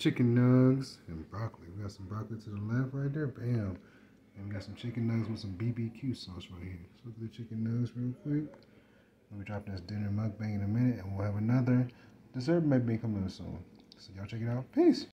chicken nugs and broccoli. We got some broccoli to the left right there. Bam. And we got some chicken nugs with some BBQ sauce right here. So look at the chicken nugs real quick. Let we drop this dinner mukbang in a minute, and we'll have another dessert maybe coming soon. So y'all check it out. Peace.